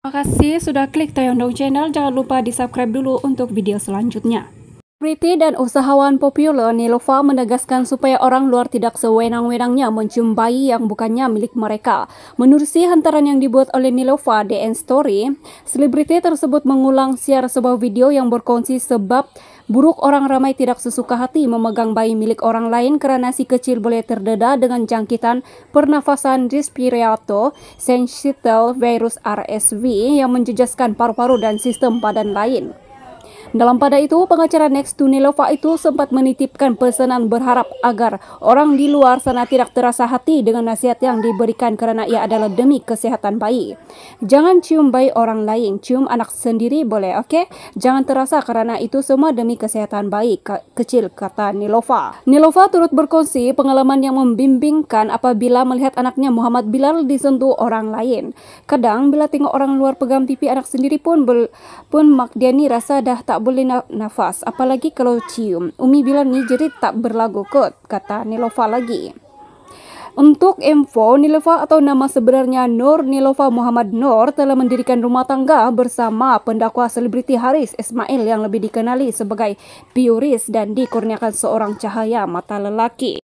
Terima kasih sudah klik Toyondong Channel. Jangan lupa di subscribe dulu untuk video selanjutnya. Priti dan usahawan populer Nilova menegaskan supaya orang luar tidak sewenang-wenangnya mencium bayi yang bukannya milik mereka. Menerusi hantaran yang dibuat oleh Nilova di Story, selebriti tersebut mengulang siar sebuah video yang berkongsi sebab Buruk orang ramai tidak sesuka hati memegang bayi milik orang lain karena si kecil boleh terdedah dengan jangkitan pernafasan respirator sensitif virus RSV yang menjejaskan paru-paru dan sistem badan lain. Dalam pada itu, pengacara Next to Nilova itu sempat menitipkan pesanan berharap agar orang di luar sana tidak terasa hati dengan nasihat yang diberikan karena ia adalah demi kesehatan bayi. Jangan cium bayi orang lain, cium anak sendiri boleh, oke? Okay? Jangan terasa karena itu semua demi kesehatan bayi ke kecil, kata Nilova. Nilova turut berkongsi pengalaman yang membimbingkan apabila melihat anaknya Muhammad Bilal disentuh orang lain. Kadang bila tengok orang luar pegang pipi anak sendiri pun pun Makdiani rasa dah tak boleh nafas, apalagi kalau cium. Umi bilang ni jadi tak berlagu kot, kata Nilova lagi. Untuk info, Nilova atau nama sebenarnya Nur Nilova Muhammad Nur telah mendirikan rumah tangga bersama pendakwa selebriti Haris Ismail yang lebih dikenali sebagai Piuris dan dikurniakan seorang cahaya mata lelaki.